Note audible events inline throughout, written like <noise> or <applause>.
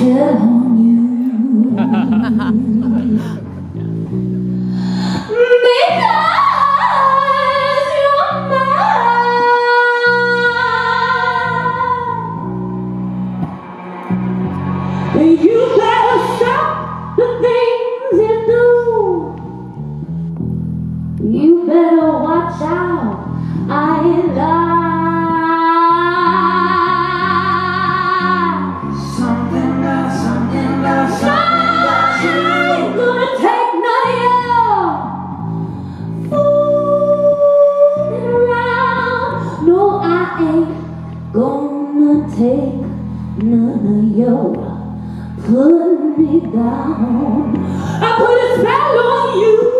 fell on you. <laughs> because you're mine. You better stop the things none of your putting me down. I put a spell on you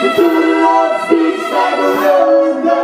The food all like a rose.